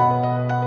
Música